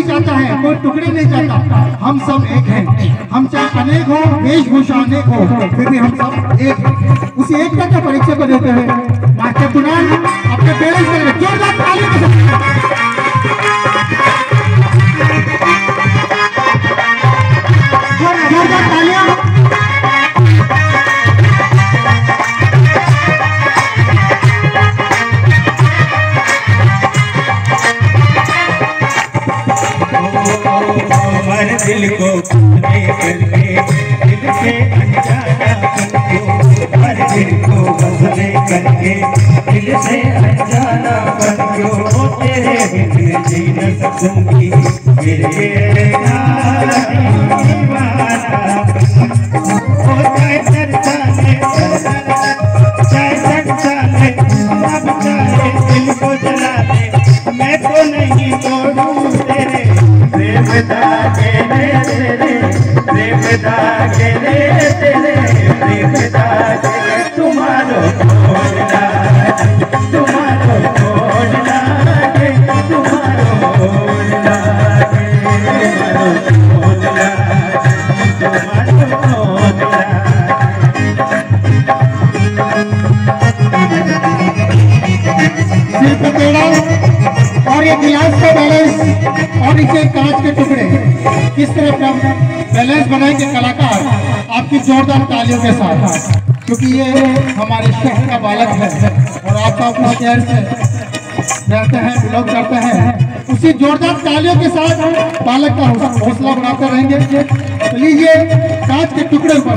चाहता है, कोई टुकड़े नहीं चाहता हम सब एक हैं। हम चाहे अनेक हो, वेशभूषा अनेक हो, फिर भी हम सब एक हैं। उसी एकता का परीक्षा को देते हुए अपने पेरेंट्स जोरदार दिल को करके दिल से अनजाना दिल को बदले करके, दिल से क्यों तेरे बिन जी न सकूँगी मेरे नारी चाहे दिल को जला दे मैं तो नहीं तोड़ू तेरे प्रेम दागे तेरे प्रेम दागे तेरे प्रेम दागे तुम्हारो छोड़ तुम्हारो छोड़ तुम्हारो छोड़ तुम्हारो सिर पे पेड़ा और ये गिलास का बैलेंस और नीचे कांच के टुकड़े। किस तरह का बैलेंस बनाएँगे कलाकार? आपकी जोरदार तालियों के साथ। क्योंकि ये हमारे शहर का बालक है और आप सब अपने शहर से रहते हैं बिलोंग करते हैं। उसी जोरदार तालियों के साथ बालक का हौसला बढ़ाते रहेंगे। तो लीजिए कांच के टुकड़े पर।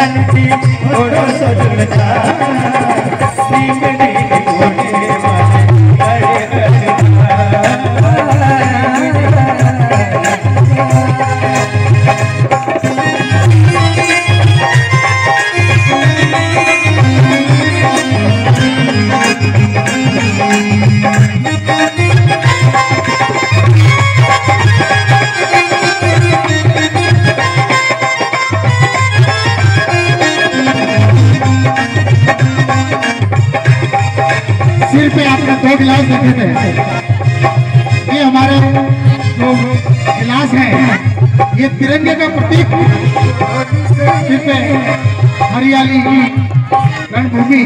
जाने सिर पे आपका दो गिलास रखे थे। ये हमारे जो गिलास है, ये तिरंगे का प्रतीक। सिर पे हरियाली रणभूमि।